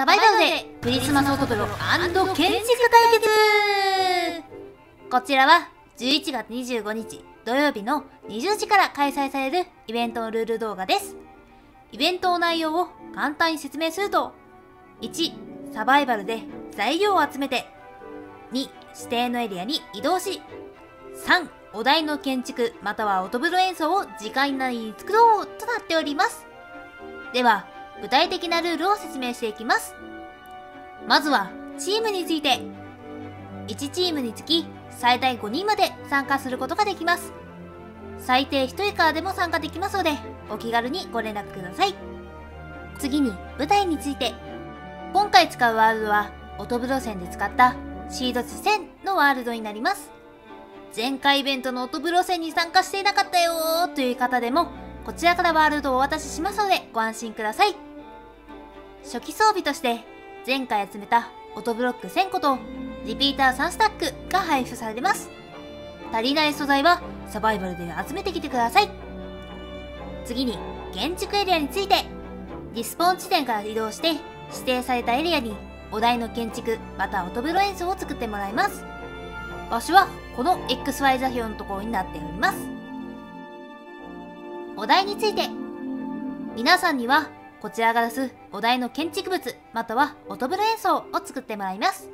サバイバルでクリスマスオトプロ建築対決こちらは11月25日土曜日の20時から開催されるイベントのルール動画です。イベントの内容を簡単に説明すると、1、サバイバルで材料を集めて、2、指定のエリアに移動し、3、お題の建築または音風呂演奏を時間内に作ろうとなっております。では、具体的なルールを説明していきます。まずは、チームについて。1チームにつき最大5人まで参加することができます。最低1人からでも参加できますので、お気軽にご連絡ください。次に、舞台について。今回使うワールドは、音風呂線で使ったシード地1000のワールドになります。前回イベントの音風呂線に参加していなかったよーという方でも、こちらからワールドをお渡ししますのでご安心ください。初期装備として、前回集めた音ブロック1000個とリピーター3スタックが配布されます。足りない素材はサバイバルで集めてきてください。次に、建築エリアについて、リスポーン地点から移動して指定されたエリアにお題の建築また音風呂演奏を作ってもらいます。場所はこの XY 座標のところになっております。お題について、皆さんにはこちらが出すお題の建築物または音風呂演奏を作ってもらいます。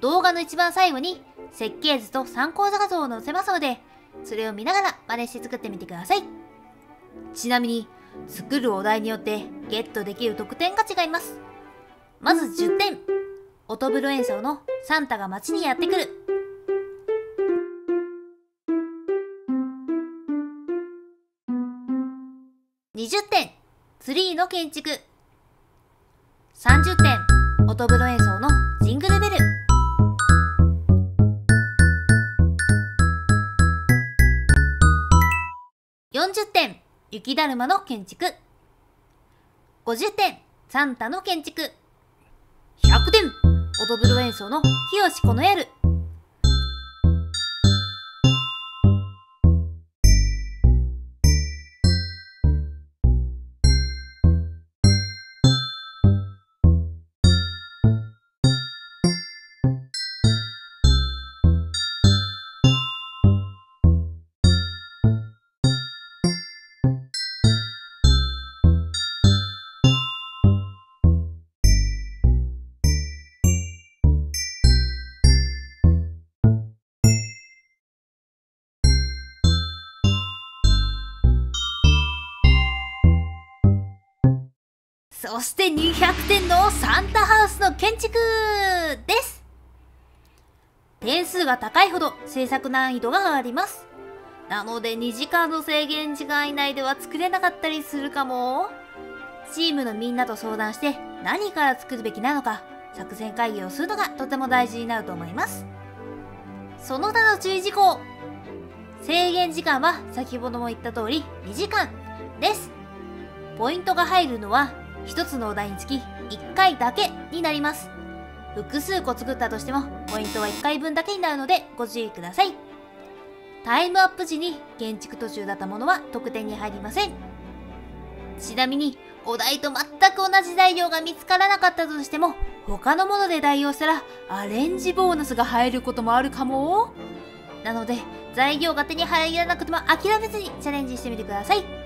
動画の一番最後に設計図と参考画像を載せますので、それを見ながら真似して作ってみてください。ちなみに、作るお題によってゲットできる得点が違います。まず10点。音風呂演奏のサンタが街にやってくる。20点。ツリーの建築。30点。音風呂演奏のジングルベル。40点、雪だるまの建築。50点、サンタの建築。100点、オドブロ演奏の清このやる。そして200点のサンタハウスの建築です点数が高いほど制作難易度が上がります。なので2時間の制限時間以内では作れなかったりするかも。チームのみんなと相談して何から作るべきなのか作戦会議をするのがとても大事になると思います。その他の注意事項。制限時間は先ほども言った通り2時間です。ポイントが入るのは1つのお題につき1回だけになります。複数個作ったとしてもポイントは1回分だけになるのでご注意ください。タイムアップ時に建築途中だったものは得点に入りません。ちなみにお題と全く同じ材料が見つからなかったとしても他のもので代用したらアレンジボーナスが入ることもあるかもなので材料が手に入らなくても諦めずにチャレンジしてみてください。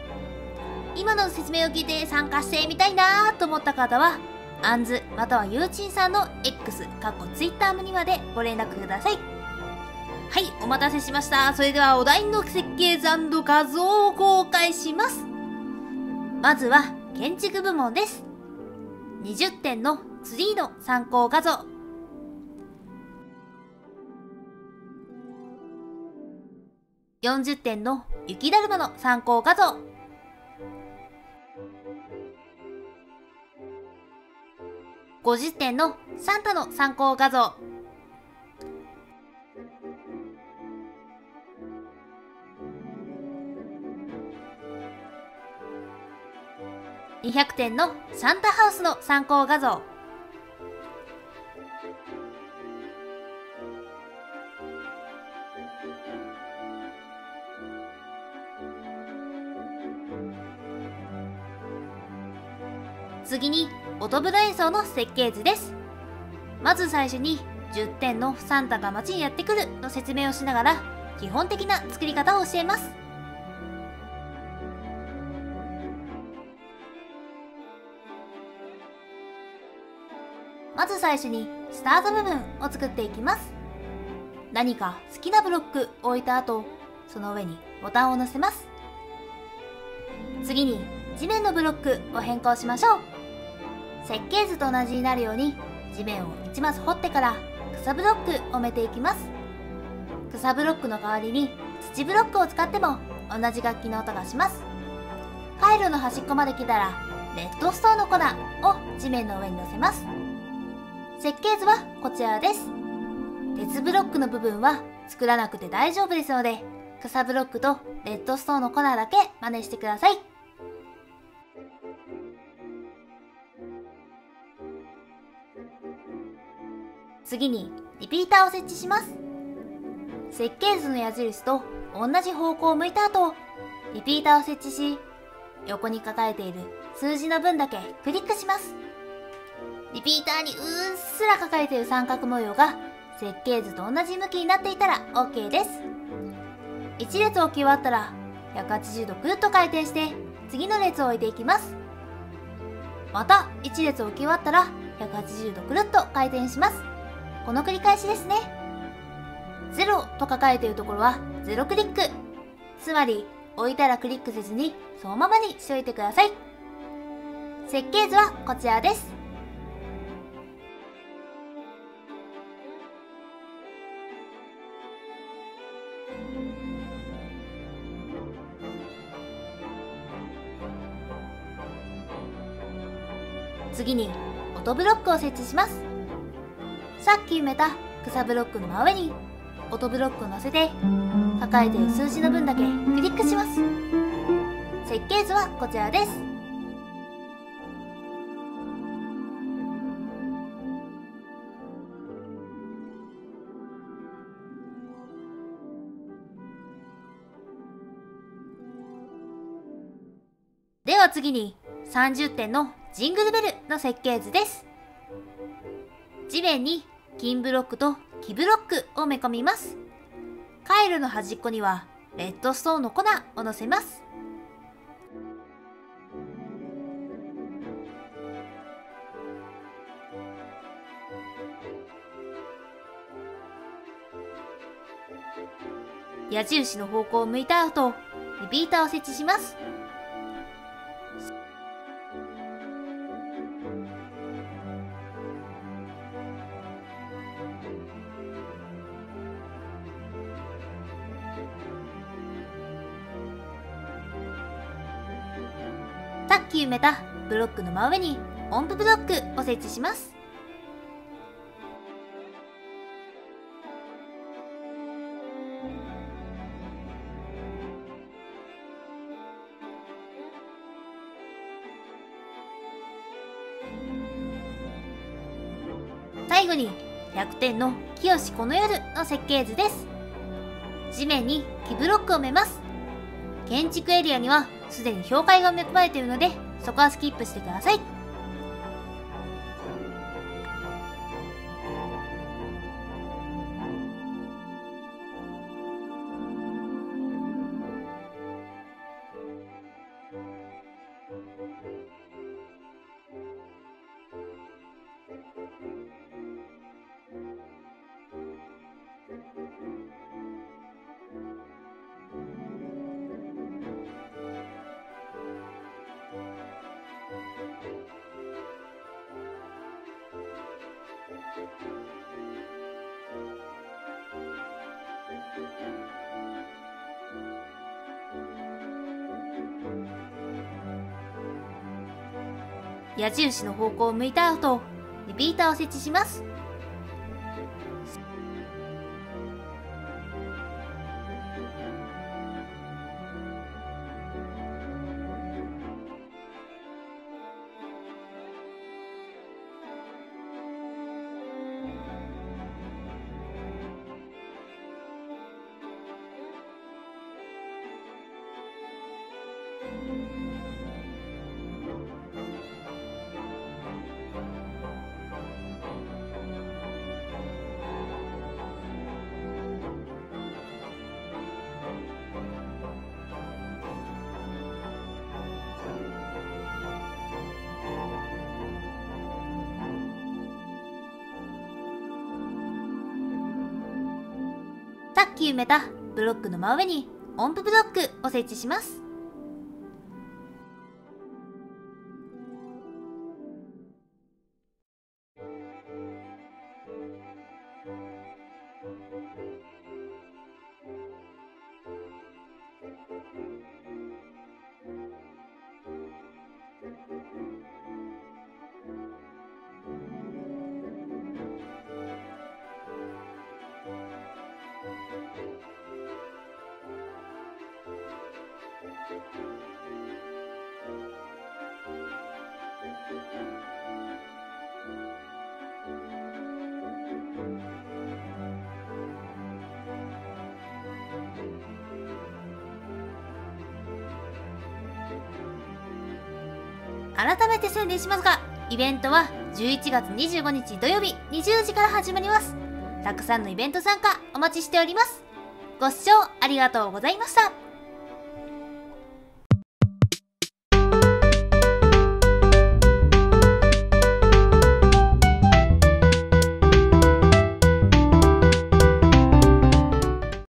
今の説明を聞いて参加してみたいなと思った方は、アンズまたはユーチンさんの X、かっこ Twitter にまでご連絡ください。はい、お待たせしました。それではお題の設計図画像を公開します。まずは建築部門です。20点のツリーの参考画像。40点の雪だるまの参考画像。50点のサンタの参考画像。200点のサンタハウスの参考画像。次に音ブロ演奏の設計図です。まず最初に10点のサンタが街にやってくるの説明をしながら基本的な作り方を教えます。まず最初にスタート部分を作っていきます。何か好きなブロックを置いた後その上にボタンを乗せます。次に地面のブロックを変更しましょう。設計図と同じになるように地面を1マス掘ってから草ブロックを埋めていきます。草ブロックの代わりに土ブロックを使っても同じ楽器の音がします。回路の端っこまで来たらレッドストーンの粉を地面の上に乗せます。設計図はこちらです。鉄ブロックの部分は作らなくて大丈夫ですので草ブロックとレッドストーンの粉だけ真似してください。次にリピーターを設置します。設計図の矢印と同じ方向を向いた後リピーターを設置し横に書かれている数字の分だけクリックします。リピーターにうっすら書かれている三角模様が設計図と同じ向きになっていたら OK です。1列置き終わったら180度くるっと回転して次の列を置いていきます。また1列置き終わったら180度くるっと回転します。この繰り返しですね。0と書かれているところは0クリック。つまり置いたらクリックせずにそのままにしておいてください。設計図はこちらです。次に音ブロックを設置します。さっき埋めた草ブロックの真上に音ブロックを乗せて書かれている数字の分だけクリックします。設計図はこちらです。では次に30点のジングルベルの設計図です。地面に金ブロックと木ブロックを埋め込みます。回路の端っこにはレッドストーンの粉を乗せます。矢印の方向を向いた後、リピーターを設置します。き埋めたブロックの真上に音符ブロックを設置します。最後に100点の清この夜の設計図です。地面に木ブロックを埋めます。建築エリアにはすでに境界が埋め込まれているのでそこはスキップしてください。矢印の方向を向いた後、リピーターを設置します。き埋めたブロックの真上に音符ブロックを設置します。改めて宣伝しますがイベントは11月25日土曜日20時から始まります。たくさんのイベント参加お待ちしております。ご視聴ありがとうございました。